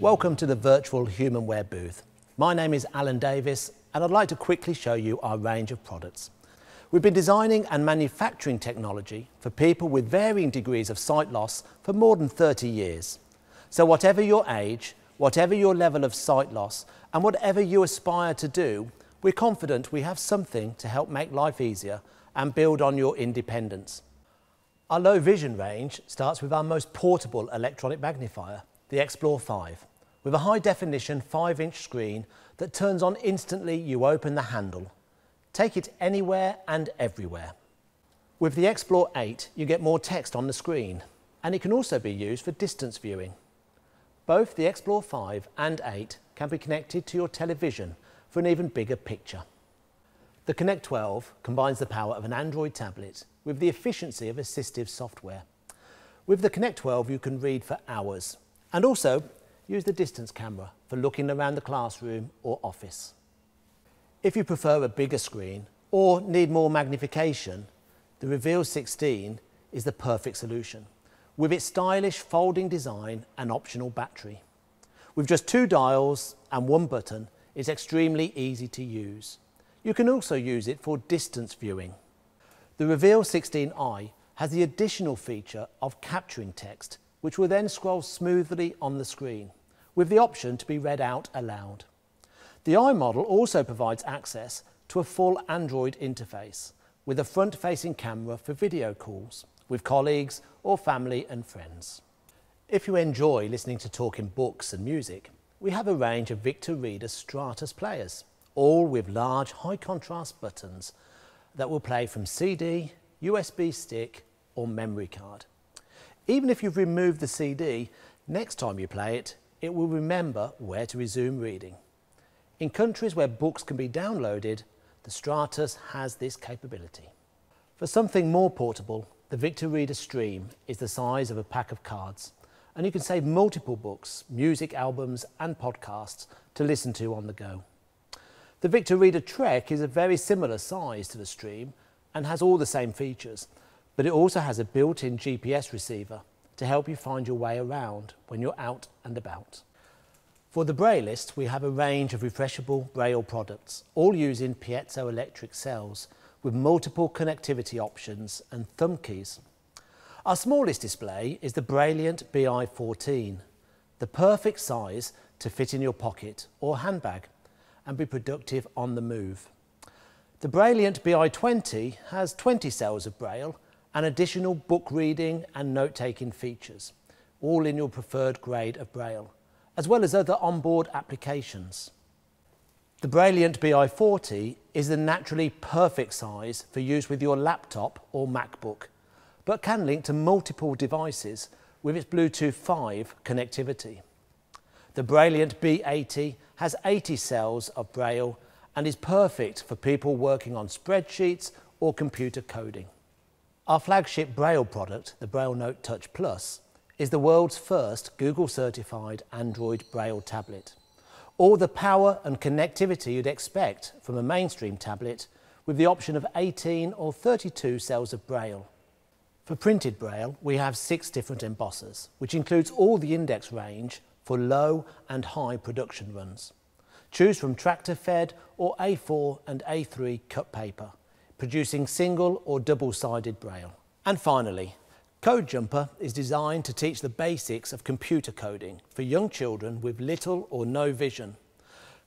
Welcome to the virtual Humanware booth. My name is Alan Davis and I'd like to quickly show you our range of products. We've been designing and manufacturing technology for people with varying degrees of sight loss for more than 30 years. So whatever your age, whatever your level of sight loss and whatever you aspire to do, we're confident we have something to help make life easier and build on your independence. Our low vision range starts with our most portable electronic magnifier, the Explore 5 with a high definition 5 inch screen that turns on instantly you open the handle. Take it anywhere and everywhere. With the Explore 8 you get more text on the screen and it can also be used for distance viewing. Both the Explore 5 and 8 can be connected to your television for an even bigger picture. The Connect 12 combines the power of an Android tablet with the efficiency of assistive software. With the Connect 12 you can read for hours and also use the distance camera for looking around the classroom or office. If you prefer a bigger screen or need more magnification, the Reveal 16 is the perfect solution with its stylish folding design and optional battery. With just two dials and one button, it's extremely easy to use. You can also use it for distance viewing. The Reveal 16i has the additional feature of capturing text, which will then scroll smoothly on the screen with the option to be read out aloud. The iModel also provides access to a full Android interface with a front-facing camera for video calls with colleagues or family and friends. If you enjoy listening to talking books and music, we have a range of Victor Reader Stratus players, all with large high contrast buttons that will play from CD, USB stick or memory card. Even if you've removed the CD, next time you play it, it will remember where to resume reading. In countries where books can be downloaded, the Stratus has this capability. For something more portable, the Victor Reader Stream is the size of a pack of cards, and you can save multiple books, music albums and podcasts to listen to on the go. The Victor Reader Trek is a very similar size to the Stream and has all the same features, but it also has a built-in GPS receiver to help you find your way around when you're out and about. For the Braillist, we have a range of refreshable Braille products, all using piezoelectric cells with multiple connectivity options and thumb keys. Our smallest display is the Brailliant BI14, the perfect size to fit in your pocket or handbag and be productive on the move. The Brailliant BI20 has 20 cells of Braille and additional book reading and note-taking features, all in your preferred grade of Braille, as well as other onboard applications. The Brailliant BI40 is the naturally perfect size for use with your laptop or MacBook, but can link to multiple devices with its Bluetooth 5 connectivity. The Brailliant B80 has 80 cells of Braille and is perfect for people working on spreadsheets or computer coding. Our flagship Braille product, the BrailleNote Touch Plus, is the world's first Google-certified Android Braille tablet. All the power and connectivity you'd expect from a mainstream tablet with the option of 18 or 32 cells of Braille. For printed Braille, we have six different embossers, which includes all the index range for low and high production runs. Choose from tractor-fed or A4 and A3 cut paper producing single or double-sided braille. And finally, Code Jumper is designed to teach the basics of computer coding for young children with little or no vision.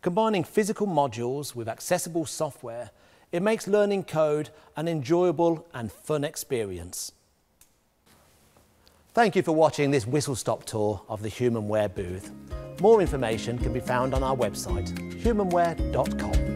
Combining physical modules with accessible software, it makes learning code an enjoyable and fun experience. Thank you for watching this whistle-stop tour of the Humanware booth. More information can be found on our website, humanware.com.